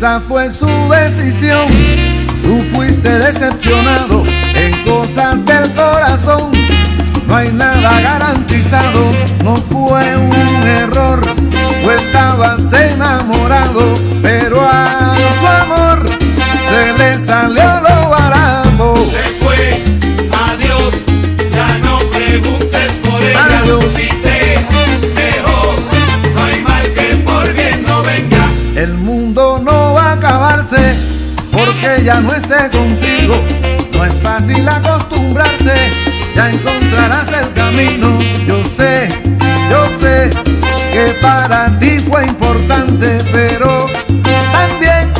esa fue su decisión. Tú fuiste decepcionado en cosas del corazón. No hay nada garantizado, no fue un error. Tú estabas enamorado, El mundo no va a acabarse porque ya no esté contigo. No es fácil acostumbrarse, ya encontrarás el camino. Yo sé, yo sé que para ti fue importante, pero también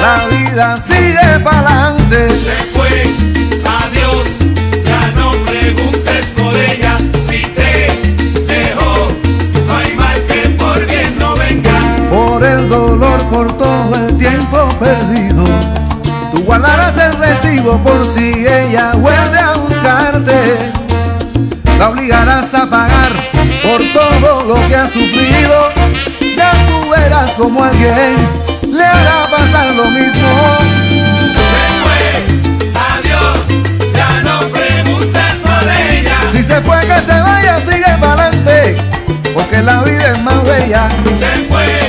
la vida sigue para adelante. Dolor, por todo el tiempo perdido. Tú guardarás el recibo por si ella vuelve a buscarte. La obligarás a pagar por todo lo que ha sufrido. Ya tú verás como alguien le hará pasar lo mismo. Se fue, adiós, ya no preguntes por ella. Si se fue que se vaya, sigue para adelante, porque la vida es más bella. Se fue,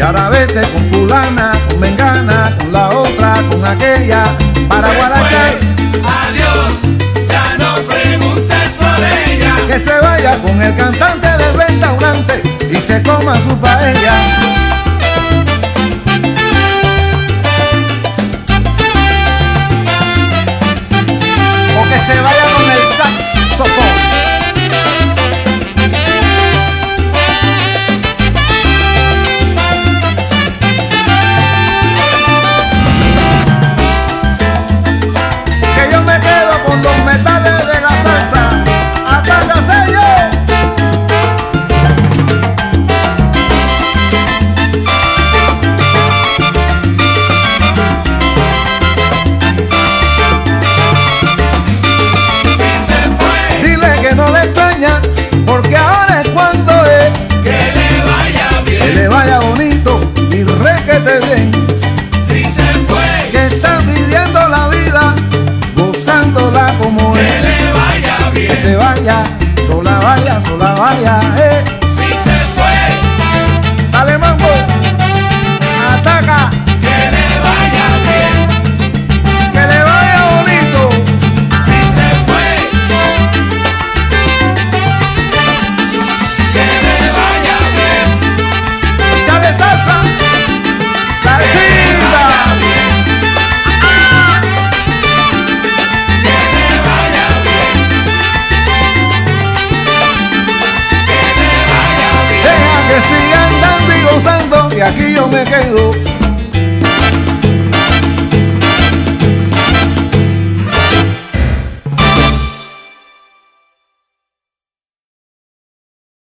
Y ahora vete con fulana, con mengana, con la otra, con aquella, para Se guarachar. fue, adiós, ya no preguntes por ella. Que se vaya con el cantante del restaurante y se coma su paella. O que se vaya con el saxofón. Vaya, sola aquí yo me quedo